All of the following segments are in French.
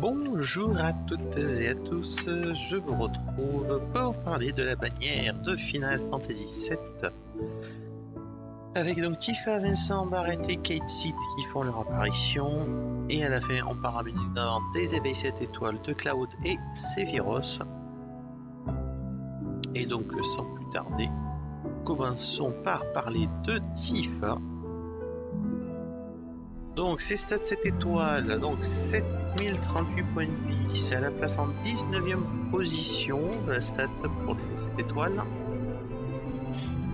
Bonjour à toutes et à tous, je vous retrouve pour parler de la bannière de Final Fantasy VII. Avec donc Tifa, Vincent, Barrett et Kate Seed qui font leur apparition. Et à la fin, on parlera bien évidemment des éveils 7 étoiles de Cloud et Sephiroth. Et donc, sans plus tarder, commençons par parler de Tifa. Donc, ses stats 7 étoiles, donc 7038 points de vie, c'est à la place en 19e position de la stat pour les 7 étoiles.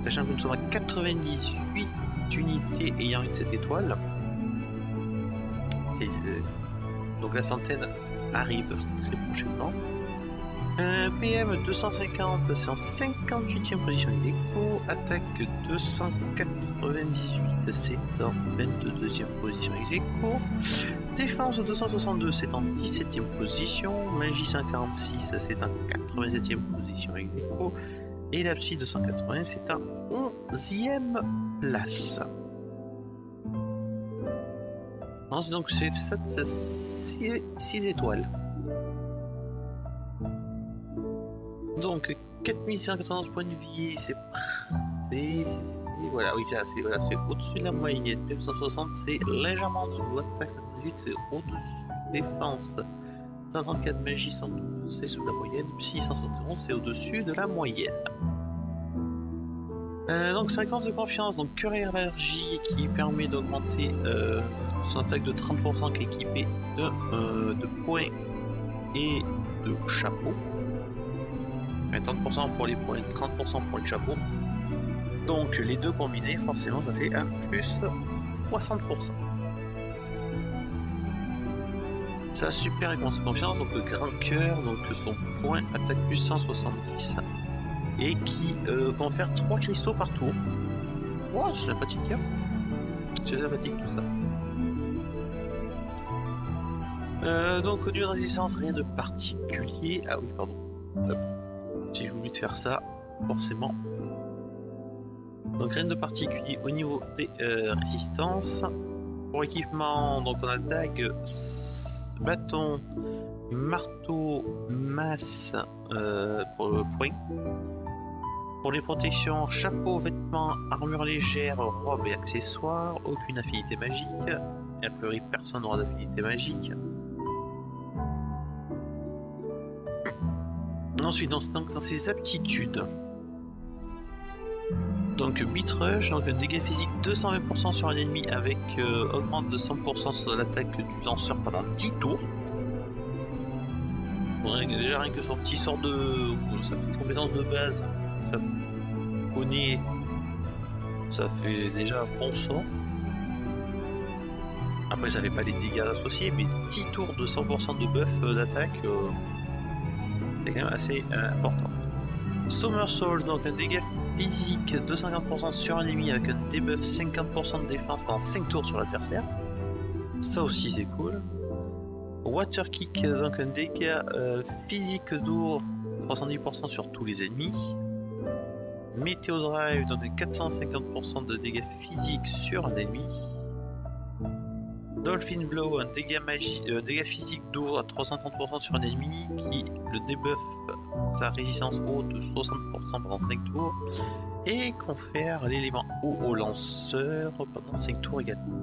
Sachant que nous sommes à 98 unités ayant une 7 étoiles. C'est, euh, Donc la centaine arrive très prochainement. Un PM 250, c'est en 58e position ex aequo. Attaque 298, c'est en 22e position ex. Défense 262, c'est en 17e position. Magie 146, c'est en 87e position ex aequo. Et la psy 280, c'est en 11e place. Donc c'est 6 étoiles. Donc 4191 points de vie, c'est voilà oui c'est au-dessus de la moyenne. 260 c'est légèrement en dessous. Attaque 58 c'est au-dessus. Défense 134 magie 112 c'est sous la moyenne. Psy 171 c'est au-dessus de la moyenne. Euh, donc 50 de confiance, donc cœur et énergie qui permet d'augmenter euh, son attaque de 30% qui est équipé de, euh, de points et de chapeau. 30% pour les points, 30% pour les chapeaux. Donc les deux combinés, forcément, ça fait un plus 60%. Sa super récompense de confiance, donc le grand cœur, donc son point attaque plus 170 et qui euh, confère 3 cristaux par tour. Oh, c'est sympathique, hein C'est sympathique tout ça. Euh, donc au niveau résistance, rien de particulier. Ah oui, pardon. Si j'ai de faire ça, forcément. Donc rien de particulier au niveau des euh, résistances. Pour équipement, donc on a dague, bâton, marteau, masse euh, pour le point. Pour les protections, chapeau, vêtements, armure légère, robe et accessoires, aucune affinité magique. Et a priori, personne n'aura d'affinité magique. Ensuite, dans, dans ses aptitudes. Donc, beat rush, donc un dégât physique 220% sur un ennemi avec euh, augmente de 100% sur l'attaque du lanceur pendant 10 tours. Déjà rien que son petit sort de sa petite compétence de base, ça connaît, ça fait déjà un bon sort. Après ça fait pas les dégâts associés, mais 10 tours de 100% de buff euh, d'attaque, euh, c'est quand même assez euh, important. Somersault, donc un dégât physique 250% sur un ennemi avec un debuff 50% de défense pendant 5 tours sur l'adversaire. Ça aussi c'est cool. Water Kick, donc un dégât euh, physique lourd 310% sur tous les ennemis. Météo Drive, donc 450% de dégâts physiques sur un ennemi. Dolphin Blow, un dégât, magie, euh, dégât physique lourd à 330% sur un ennemi qui le debuff sa résistance haute de 60% pendant 5 tours et confère l'élément haut au lanceur pendant 5 tours également.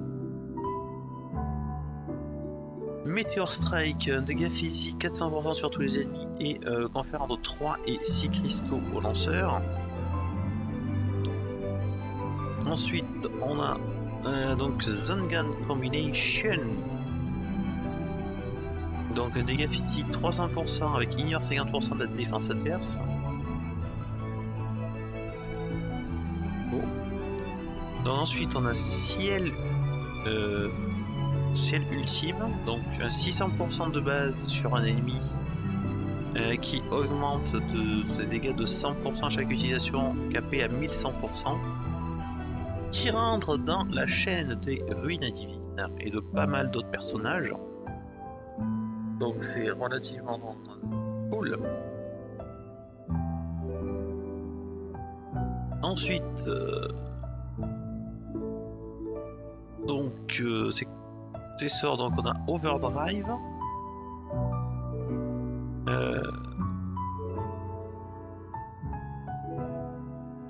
Meteor Strike, un dégât physique 400% sur tous les ennemis et euh, confère entre 3 et 6 cristaux au lanceur. Ensuite, on a euh, donc Zangan Combination. Donc un dégât physique 300% avec ignore 50% de la défense adverse. Donc ensuite on a ciel euh, ciel ultime, donc un 600% de base sur un ennemi euh, qui augmente de ses dégâts de 100% à chaque utilisation, capé à 1100%, qui rentre dans la chaîne des ruines divines et de pas mal d'autres personnages. Donc c'est relativement cool. Ensuite, euh, donc euh, c'est accessoires, donc on a Overdrive. Euh,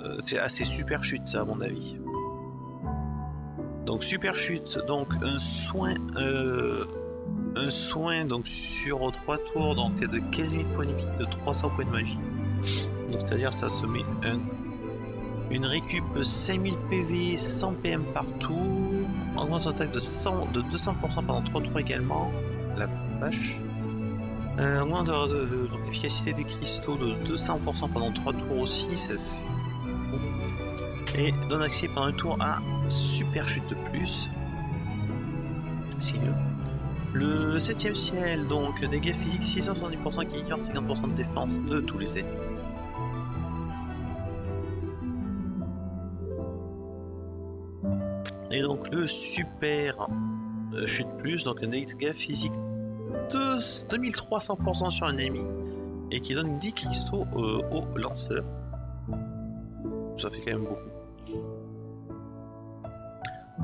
euh, c'est assez super chute ça à mon avis. Donc super chute, donc un soin, euh, un soin donc sur 3 tours donc de 15 000 points de vie, de 300 points de magie. Donc c'est-à-dire ça se met un, une récup 5000 PV, 100 PM partout, augmente son attaque de, 100, de 200% pendant 3 tours également. La vache. Euh, augmente l'efficacité des cristaux de 200% pendant 3 tours aussi. Et donne accès pendant un tour à super chute de plus. Le 7ème ciel, donc dégâts physiques 670% qui ignore 50% de défense de tous les ennemis. Et donc le super euh, chute plus, donc un dégâts physique de 2300% sur un ennemi et qui donne 10 cristaux euh, au lanceur. Ça fait quand même beaucoup.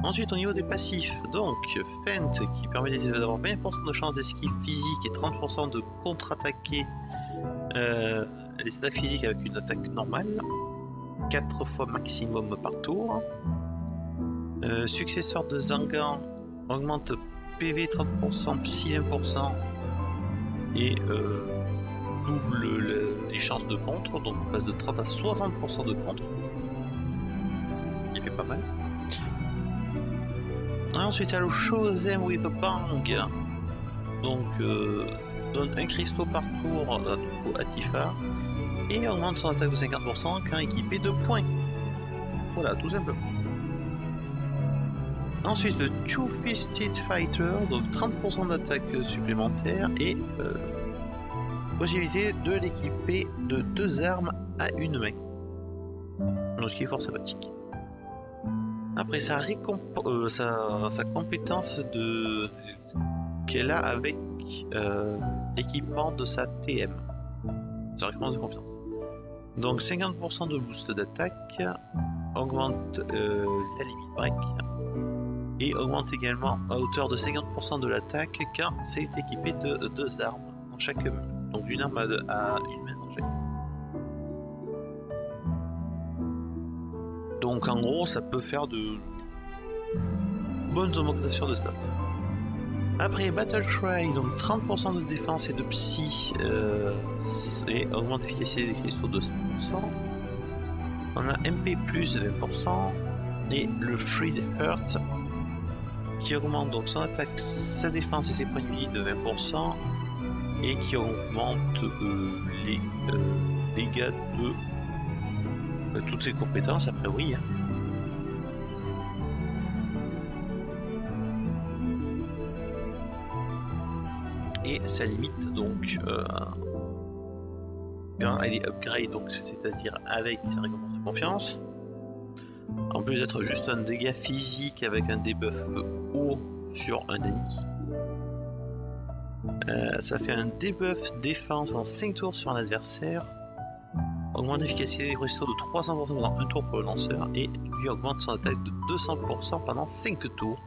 Ensuite, au niveau des passifs, donc Fent qui permet d'avoir 20% de chance d'esquive physique et 30% de contre-attaquer euh, les attaques physiques avec une attaque normale, 4 fois maximum par tour. Euh, successeur de Zangan augmente PV 30%, Psy 20% et euh, double les chances de contre, donc on passe de 30 à 60% de contre. Il fait pas mal. Ensuite, il y a le Shozen with a Bang. Donc, euh, donne un cristaux par tour à, à Tifa et augmente son attaque de 50% quand équipé de points. Voilà, tout simplement. Ensuite, le Two-Fisted Fighter, donc 30% d'attaque supplémentaire et euh, possibilité de l'équiper de deux armes à une main. Donc, ce qui est fort sympathique. Après, sa, euh, sa, compétence de qu'elle a avec euh, l'équipement de sa TM. Sa récompense de confiance. Donc 50% de boost d'attaque, augmente la limite break, et augmente également à hauteur de 50% de l'attaque quand c'est équipé de deux armes dans chaque main. Donc d'une arme à, une main Donc en gros, ça peut faire de bonnes augmentations de stats. Après Battle Cry, donc 30% de défense et de psy, euh, et augmente l'efficacité des cristaux de 5%. On a MP plus 20%, et le Freed Hurt qui augmente donc son attaque, sa défense et ses points de vie de 20% et qui augmente euh, les euh, dégâts de toutes ses compétences après oui. Hein. Et sa limite donc euh, quand elle est upgrade donc c'est-à-dire avec sa récompense de confiance en plus d'être juste un dégât physique avec un debuff haut sur un ennemi. Euh, ça fait un debuff défense pendant 5 tours sur un adversaire. Augmente l'efficacité des cristaux de 300% pendant un tour pour le lanceur et lui augmente son attaque de 200% pendant 5 tours.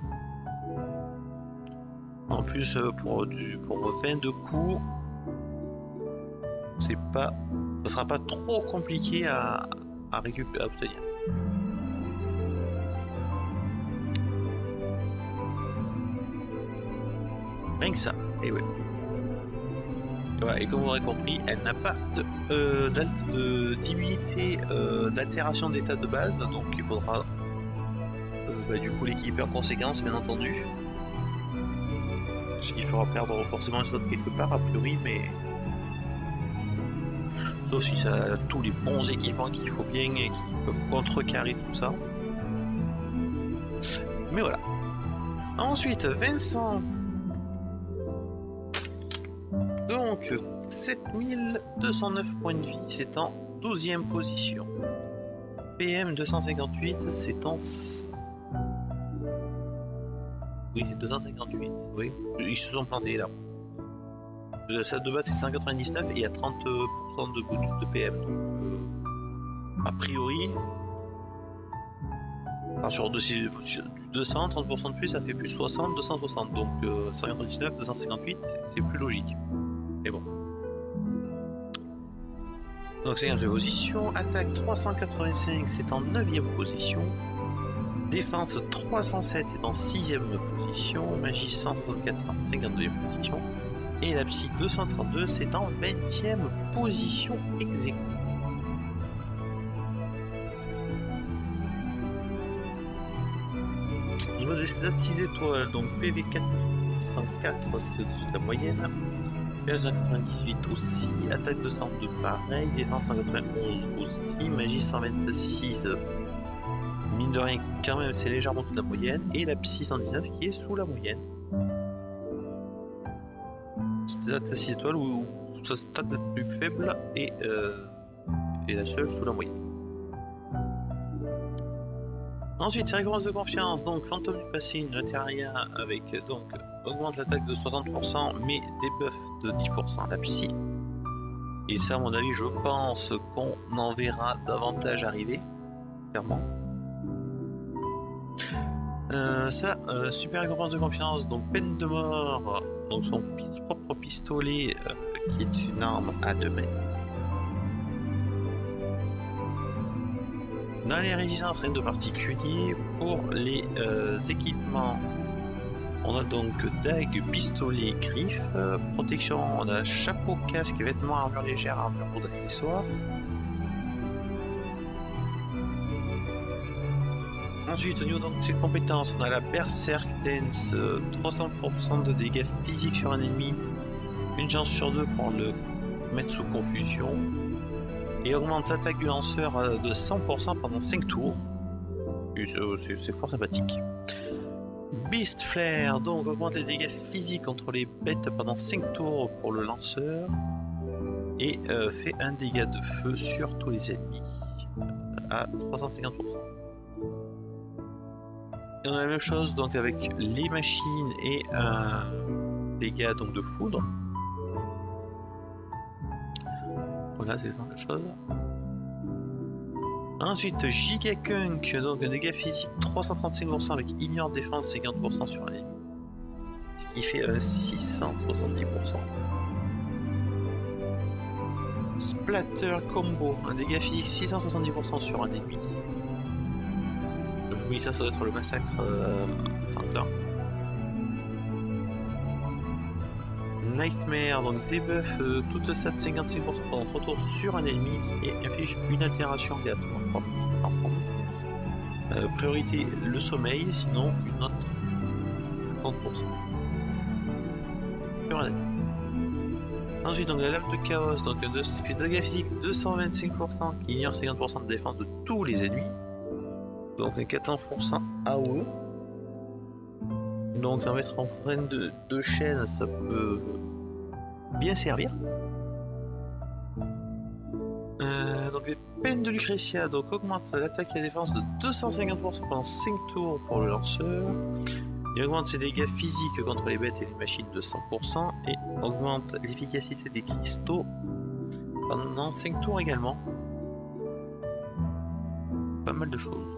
En plus, euh, pour, du, pour 22 coups, c'est pas, ça sera pas trop compliqué à, à récupérer, obtenir. Rien que ça, et ouais. Et, comme vous aurez compris, elle n'a pas d'immunité euh, euh, d'altération d'état de base, donc il faudra euh, bah, du coup l'équiper en conséquence, bien entendu. Ce qui fera perdre forcément les autres quelque part, a priori, mais. Sauf si ça a tous les bons équipements qu'il faut bien et qui peuvent contrecarrer tout ça. Mais voilà. Ensuite, Vincent 7209 points de vie, c'est en 12e position. PM 258, c'est en... Oui, c'est 258, oui. Ils se sont plantés là. Celle de base c'est 199 et il y a 30% de bonus de PM. Donc, euh, a priori, sur, du 200, 30% de plus, ça fait plus 60, 260. Donc 199, 258, c'est plus logique. Mais bon. Donc c'est 5 position. Attaque 385, c'est en 9ème position. Défense 307, c'est en 6ème position. Magie 164, c'est en 52ème position. Et la psy 232, c'est en 20ème position ex Niveau des stats 6 étoiles, donc PV 404, c'est la moyenne. PV 198 aussi, attaque 202 pareil, défense 191 aussi, magie 126 mine de rien, quand même, c'est légèrement sous la moyenne. Et la psy 119 qui est sous la moyenne. C'est 6 étoiles où sa stat la plus faible et, euh, la seule sous la moyenne. Ensuite, c'est récompense de confiance, donc fantôme du passé, une Lateria avec donc augmente l'attaque de 60% mais debuff de 10% la psy. Et ça, à mon avis, je pense qu'on en verra davantage arriver, clairement. Euh, ça, euh, super récompense de confiance, donc peine de mort, donc son propre pistolet euh, qui est une arme à deux mains. Dans les résistances, rien de particulier. Pour les équipements, on a donc dague, pistolet, griffe. protection, on a chapeau, casque, vêtements, armure légère, armure pour d'accessoires. Ensuite, au niveau de ses compétences, on a la Berserk Dance, 300% euh, de dégâts physiques sur un ennemi, une chance sur deux pour le mettre sous confusion, et augmente l'attaque du lanceur euh, de 100% pendant 5 tours. C'est fort sympathique. Beast Flare, donc augmente les dégâts physiques contre les bêtes pendant 5 tours pour le lanceur, et euh, fait un dégât de feu sur tous les ennemis à 350% on a la même chose donc avec les machines et un dégâts donc de foudre. Voilà, c'est la même chose. Ensuite, Gigakunk, donc un dégât physique 335% avec ignore défense 50% sur un ennemi. Ce qui fait un 670%. Splatter Combo, un dégât physique 670% sur un ennemi. Oui, ça, ça doit être le massacre euh, Nightmare, donc debuff euh, toute stat 55% pendant 3 tours sur un ennemi et inflige une altération aléatoire ensemble. Euh, priorité le sommeil, sinon une note 30% sur un ennemi. Ensuite, donc la lame de chaos, donc de, dégâts physique 225% qui ignore 50% de défense de tous les ennemis donc 400% AOE. Donc en mettre en freine de, de chaîne, ça peut bien servir. Euh, donc les peines de Lucretia donc augmente l'attaque et la défense de 250% pendant 5 tours pour le lanceur. Il augmente ses dégâts physiques contre les bêtes et les machines de 100% et augmente l'efficacité des cristaux pendant 5 tours également. Pas mal de choses.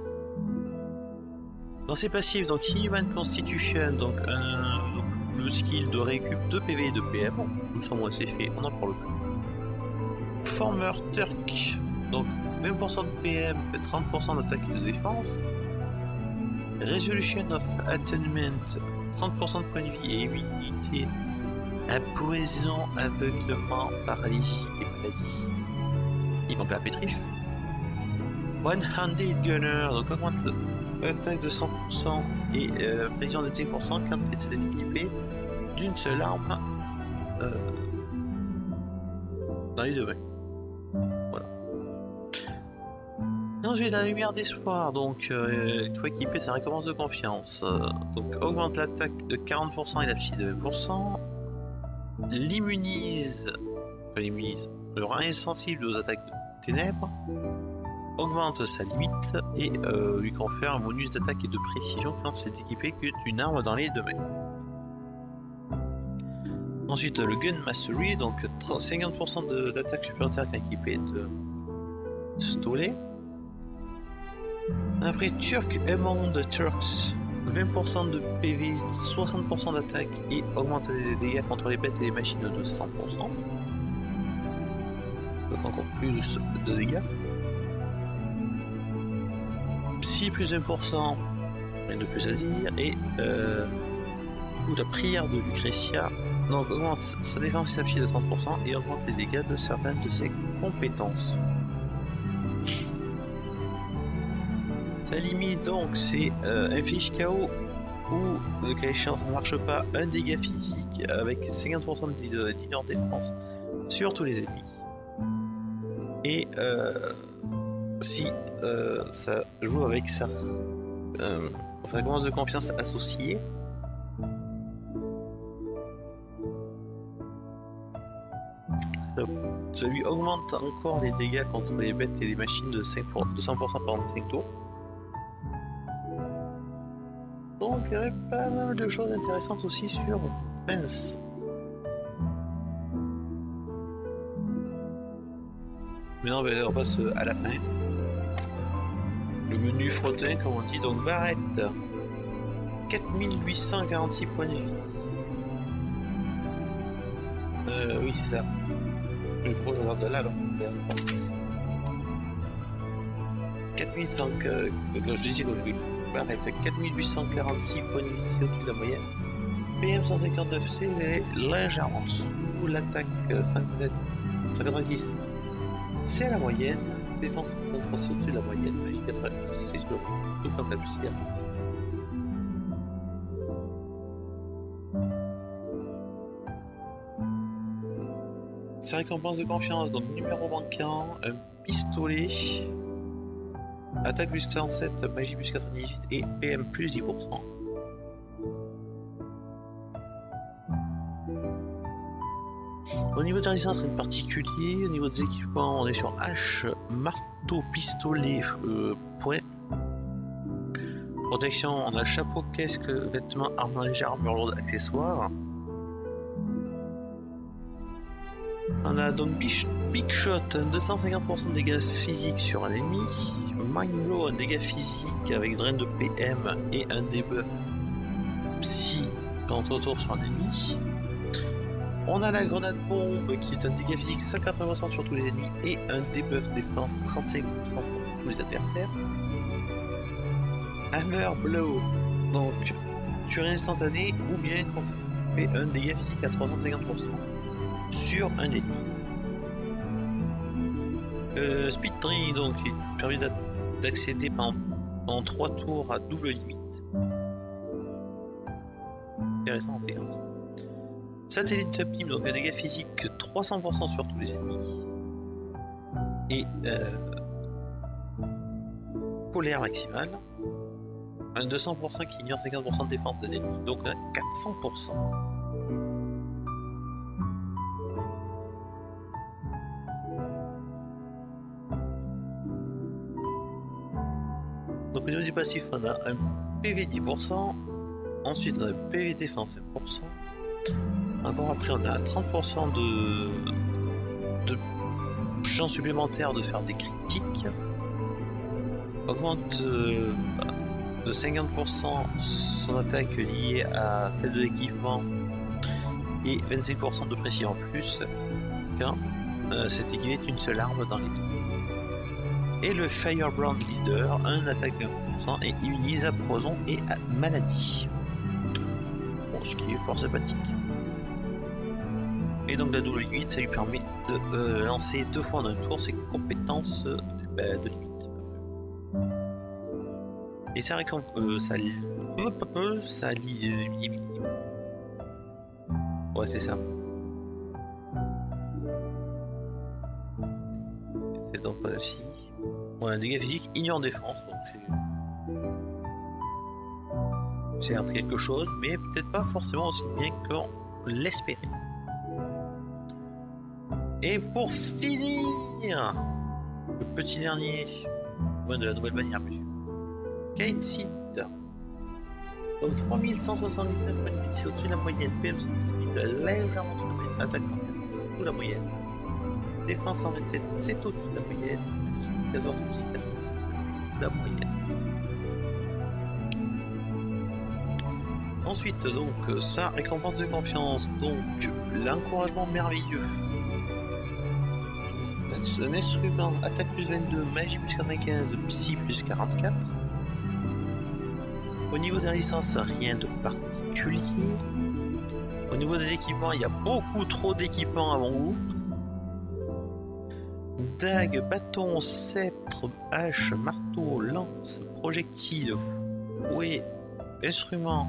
Dans ses passifs, donc Human Constitution, donc, le skill de récup de PV et de PM, nous sommes assez fait, on en parle plus. Former Turk, donc 20% de PM fait 30% d'attaque et de défense. Resolution of Attunement, 30% de points de vie et immunité à poison, aveuglement, paralysie et maladie. Il manque la pétrif. One-Handed Gunner, donc augmente attaque de 100% et euh, de 10% quand tu es équipé d'une seule arme euh, dans les deux. Voilà. Et ensuite, la lumière d'espoir, donc euh, une fois équipé, ça récompense de confiance. Donc augmente l'attaque de 40% et la psy de 20%. L'immunise, enfin l'immunise, le rend insensible aux attaques de ténèbres augmente sa limite et euh, lui confère un bonus d'attaque et de précision quand c'est équipé qu'une arme dans les deux mains. Ensuite, le Gun Mastery, donc 50% d'attaque supplémentaire quand équipé de Stolet. Après, Turk Among the Turks, 20% de PV, 60% d'attaque et augmente les dégâts contre les bêtes et les machines de 100%. Donc encore plus de dégâts. Plus 1%, rien de plus à dire. Et euh, la prière de Lucretia donc augmente sa défense et sa psy de 30% et augmente les dégâts de certaines de ses compétences. Sa limite donc c'est euh, un fiche KO ou le cas échéant ne marche pas, un dégât physique avec 50% d'inner défense sur tous les ennemis. Et euh, si euh, ça joue avec sa commence de confiance associée, ça lui augmente encore les dégâts contre les bêtes et les machines de 5 200% pendant 5 tours. Donc il y aurait pas mal de choses intéressantes aussi sur Vence. Maintenant on passe à la fin. Le menu frottin comme on dit, donc Barrette. 4846 points de vie. Euh, oui c'est ça. Le gros regarde de là alors. 4100 euh, je dis Barrette, 4846 points de vie, c'est au-dessus de la moyenne. PM 159, c'est légèrement en dessous. L'attaque 190, c'est la moyenne. Défense 33, c'est au-dessus de la moyenne. Magie 80, c'est sur tout comme la poussière. Sa récompense de confiance, donc numéro banquant, un pistolet, Attaque plus 47, magie plus 98 et PM plus 10%. Au niveau de la résistance, rien de particulier. Au niveau des équipements, on est sur H, marteau, pistolet, euh, point. Protection, on a chapeau, casque, vêtements, armure légère, armure lourde, accessoires. On a donc Big Shot, 250% de dégâts physiques sur un ennemi. Mind Blow, un dégât physique avec drain de PM et un debuff psy quand on tour sur un ennemi. On a la grenade bombe qui est un dégât physique 180% sur tous les ennemis et un debuff défense 35% pour tous les adversaires. Hammer Blow, donc tuerie instantanée ou bien qu'on fait un dégât physique à 350% sur un ennemi. Euh, Speed Tree, donc, qui permet d'accéder pendant, 3 tours à double limite. Intéressant, intéressant. Satellite Beam, donc un dégât physique 300% sur tous les ennemis. Et euh, polaire maximale. Un 200% qui ignore 50% de défense de l'ennemi, donc un 400%. Donc au niveau du passif, on a un PV 10%, ensuite on a un PV défense 5%, encore après on a 30% de, de chance supplémentaire de faire des critiques, augmente euh, de 50% son attaque liée à celle de l'équipement et 25% de précision en plus quand euh, cette équipé est une seule arme dans les deux et le Firebrand Leader, un attaque de 1% et immunise à poison et à maladie. Bon, ce qui est fort sympathique. Et donc la double 8, ça lui permet de euh, lancer deux fois en un tour ses compétences euh, bah, de limite. Et ça récompense. Euh, ça, ça lit. Ouais, c'est ça. C'est donc pas aussi. On un dégât physique ignore défense, donc c'est. C'est quelque chose, mais peut-être pas forcément aussi bien qu'on l'espérait. Et pour finir, le petit dernier, de la nouvelle manière, monsieur. Kate Seed. Donc 3179 points de vie, c'est au-dessus de la moyenne. PM 118, légèrement au-dessus de la moyenne. Attaque 107, c'est sous la moyenne. Défense 127, c'est au-dessus de la moyenne. 14 aussi, c'est la moyenne. Ensuite, donc, ça, récompense de confiance. Donc, l'encouragement merveilleux. Un instrument, attaque plus 22, magie plus 95, psy plus 44. Au niveau des résistances, rien de particulier. Au niveau des équipements, il y a beaucoup trop d'équipements à mon goût. Dague, bâton, sceptre, hache, marteau, lance, projectile, fouet, instrument,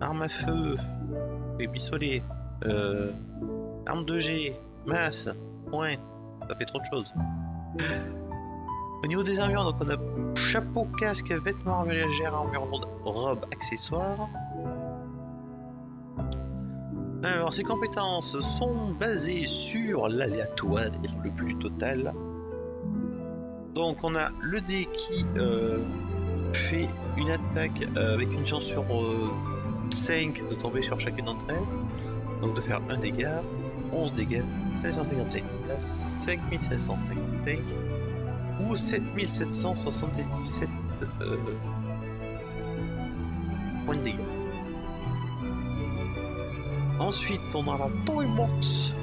arme à feu, et pistolet, euh, arme de G, masse, point, ça fait trop de choses. Au niveau des armures, donc on a chapeau, casque, vêtements, armure légère, armure lourde, robe, accessoires. Alors, ces compétences sont basées sur l'aléatoire, le plus total. Donc, on a le dé qui euh, fait une attaque euh, avec une chance sur 5 euh, de tomber sur chacune d'entre elles. Donc, de faire un dégât, 11 dégâts, 555 5755 ou 7777 points de dégâts. Ensuite, on a la Toy Box.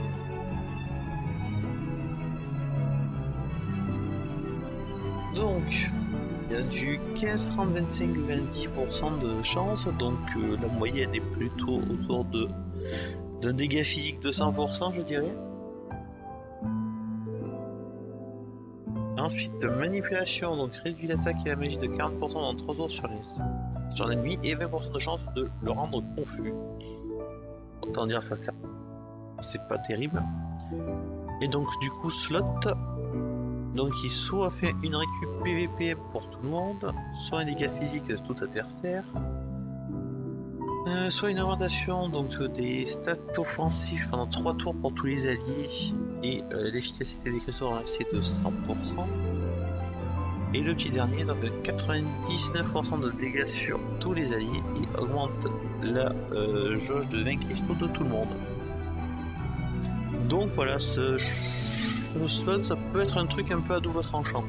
Donc, il y a du 15, 30, 25, 20% de chance. Donc, euh, la moyenne est plutôt autour de d'un dégât physique de 100%, je dirais. Ensuite, manipulation, donc réduit l'attaque et la magie de 40% dans 3 tours sur l'ennemi et 20% de chance de le rendre confus. Autant dire ça. C'est pas terrible. Et donc du coup slot. Donc il soit fait une récup PVP pour tout le monde, soit un dégât physique de tout adversaire. Euh, soit une augmentation donc des stats offensifs pendant 3 tours pour tous les alliés et euh, l'efficacité des cristaux c'est de 100%. Et le petit dernier, donc 99% de dégâts sur tous les alliés et augmente la euh, jauge de 20 cristaux de tout le monde. Donc voilà, ce, slot, ça peut être un truc un peu à double tranchant.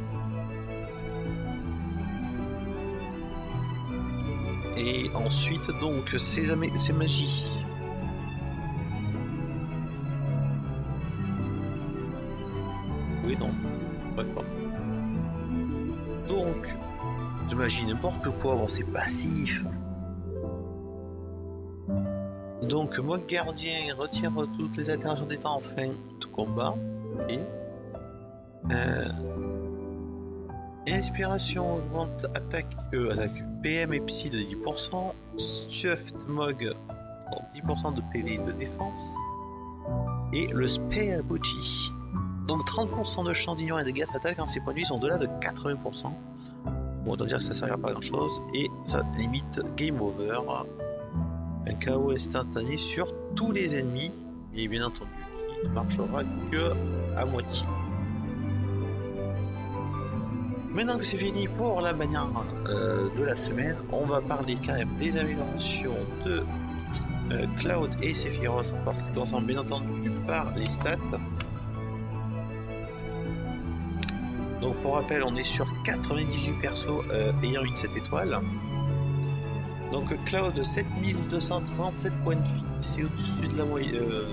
Et ensuite, donc, ces, ces magies. Oui, non. Donc, j'imagine n'importe quoi, bon, c'est passif. Donc, mode gardien retire toutes les altérations d'état en fin de combat. Et, euh, inspiration augmente attaque, euh, attaque PM et psy de 10%. Stuffed Mog 10% de PV de défense. Et le Spare Booty donc 30% de chance d'ignorer un dégâts fatals quand ces points de vie sont au-delà de 80%. Bon, on doit dire que ça ne servira pas à grand chose. Et ça limite Game Over. Un chaos instantané sur tous les ennemis. Et bien entendu, il ne marchera que à moitié. Maintenant que c'est fini pour la bannière euh, de la semaine, on va parler quand même des améliorations de euh, Cloud et Sephiroth en ensemble bien entendu par les stats. Donc pour rappel, on est sur 98 persos euh, ayant une 7 étoiles. Donc Cloud 7237 points de vie, c'est au-dessus de la moyenne. Euh,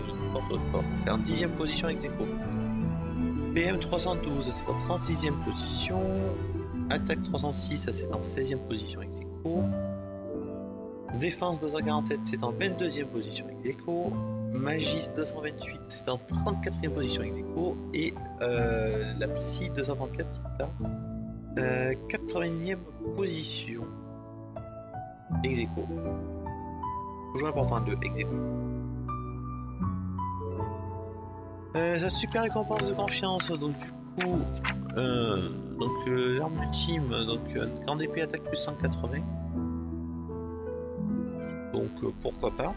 c'est en 10 position ex aequo. PM 312, c'est en 36e position. Attaque 306, c'est en 16e position ex aequo. Défense 247, c'est en 22e position ex aequo. Magie 228, c'est en 34e position ex aequo, et euh, la Psy 234 qui est à 80e position ex aequo. Toujours important de ex. Euh, sa super récompense de confiance, donc du coup, euh, donc euh, l'arme ultime, donc grande épée attaque plus 180. Donc pourquoi pas.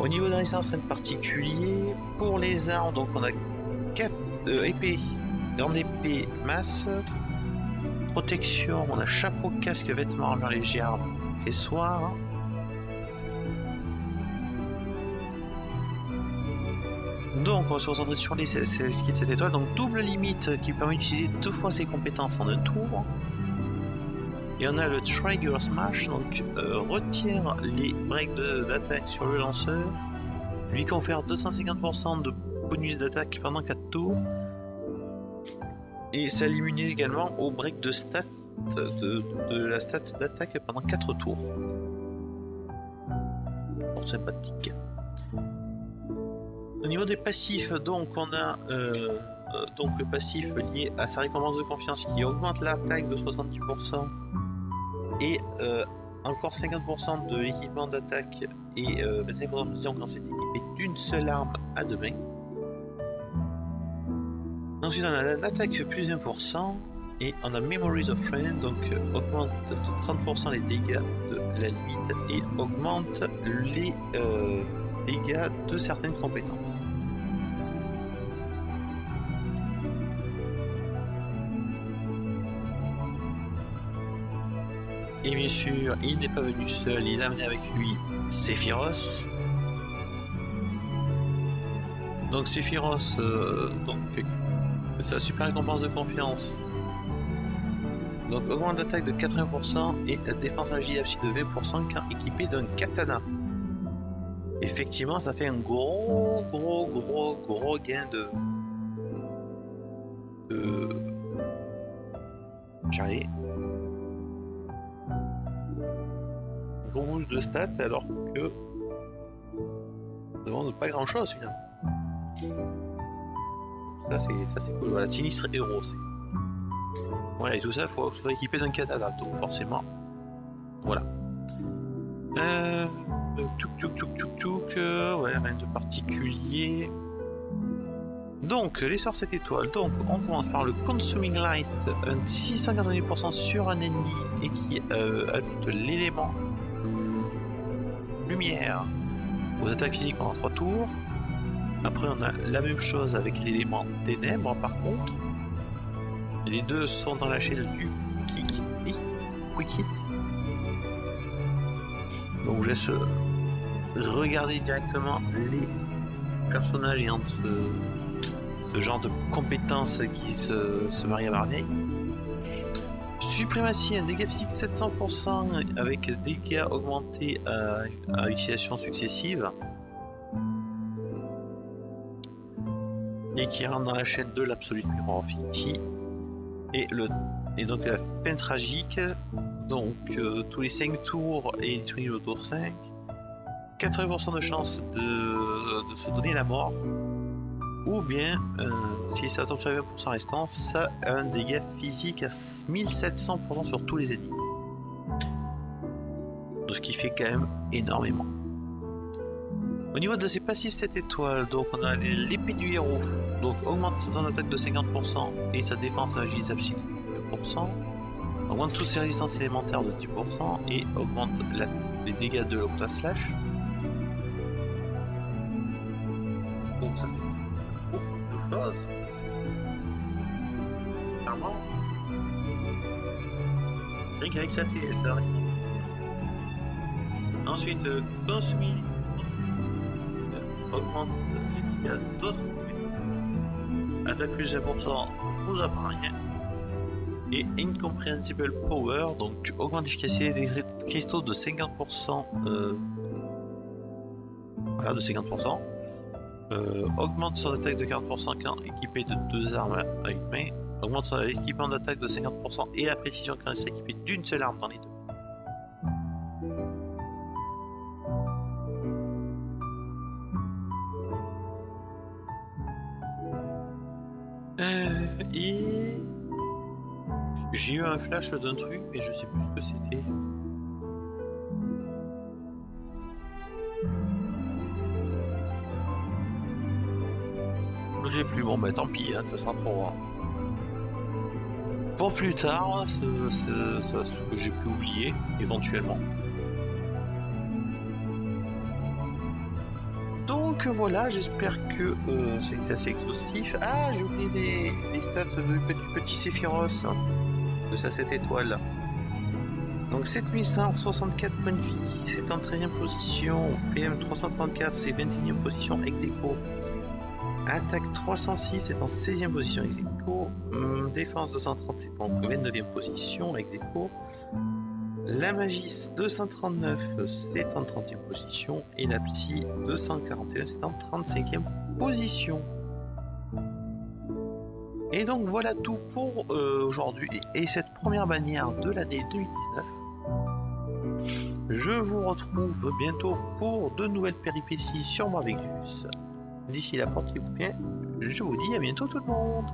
Au niveau de la résistance, rien de particulier. Pour les armes, donc on a 4 euh, épées, grande épée, masse. Protection, on a chapeau, casque, vêtements, armure légère, accessoires. Donc on va se concentrer sur les skills de cette étoile. Donc double limite qui permet d'utiliser deux fois ses compétences en un tour. Et on a le Trigger Smash, donc euh, retire les breaks d'attaque sur le lanceur, lui confère 250% de bonus d'attaque pendant 4 tours, et ça l'immunise également au break de stat de, la stat d'attaque pendant 4 tours. Bon, sympathique. Au niveau des passifs, donc on a euh, euh, donc le passif lié à sa récompense de confiance qui augmente l'attaque de 70% et euh, encore 50% de l'équipement d'attaque et 25% de vision quand c'est équipé d'une seule arme à deux mains. Ensuite on a l'attaque plus 1% et on a Memories of Friend, donc augmente de 30% les dégâts de la limite et augmente les dégâts de certaines compétences. Et bien sûr, il n'est pas venu seul, il a amené avec lui Sephiroth. Donc Sephiroth, euh, donc, sa super récompense de confiance. Donc augmente d'attaque de 80% et la défense aussi de 20% quand équipé d'un katana. Effectivement, ça fait un gros, gros, gros, gros gain de... de... J'arrive. gros de stats alors que ça demande pas grand chose finalement. Ça c'est, ça c'est cool. Voilà, sinistre héros. Voilà, et tout ça, faut, faut équiper d'un katana, donc forcément. Voilà. Euh, Touk touk touk touk touk. Euh, ouais, rien de particulier. Donc, les sorts 7 étoiles. Donc, on commence par le Consuming Light, un 688% sur un ennemi et qui euh, ajoute l'élément lumière aux attaques physiques pendant 3 tours. Après, on a la même chose avec l'élément ténèbres par contre. Les deux sont dans la chaîne du Kick Quick Hit. Donc, je laisse regarder directement les personnages ayant ce, genre de compétences qui se, se marient à Marseille. Suprématie, un dégât physique 700% avec dégâts augmentés à, utilisation successive. Et qui rentre dans la chaîne de l'Absolute Mirror Infinity. Et, le, et donc la fin tragique, donc euh, tous les 5 tours est disponible au tour 5. 80% de chance de, se donner la mort ou bien euh, si ça tombe sur les 20% restants, ça a un dégât physique à 1700% sur tous les ennemis. Ce qui fait quand même énormément. Au niveau de ses passifs 7 étoiles, donc on a l'épée du héros, donc augmente son attaque de 50% et sa défense agilise de 10%, augmente toutes ses résistances élémentaires de 10% et augmente les dégâts de l'Octa Slash. Donc ça chose. Clairement. Rien qu'avec sa tête, ça arrive. Ensuite, euh, consumi. Euh, augmente les dégâts d'autres. Attaque plus 1%, je vous apprends rien. Incomprehensible Power, donc augmente l'efficacité des cristaux de 50%. Euh, voilà, de 50%. Euh, augmente son attaque de 40% quand équipé de deux armes à main. Augmente son équipement d'attaque de 50% et la précision quand il s'est équipé d'une seule arme dans les deux. Flash d'un truc, mais je sais plus ce que c'était. j'ai plus. Bon, bah tant pis, hein, ça sera pour, pour plus tard, ce, que j'ai pu oublier éventuellement. Donc voilà, j'espère que euh, été assez exhaustif. Ah, j'ai oublié les, stats de petit, petit Sephiroth hein, de 7 étoiles. Donc 7164 points de vie, c'est en 13e position. PM 334, c'est 21e position ex. Attaque 306 est en 16e position ex. Hum, défense 230 est en 29e position ex. La Magis 239, c'est en 30e position. Et la Psy 241, c'est en 35e position. Et donc voilà tout pour euh, aujourd'hui et cette première bannière de l'année 2019. Je vous retrouve bientôt pour de nouvelles péripéties sur Marvexus. D'ici là, portez-vous bien. Je vous dis à bientôt tout le monde.